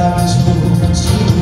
da luz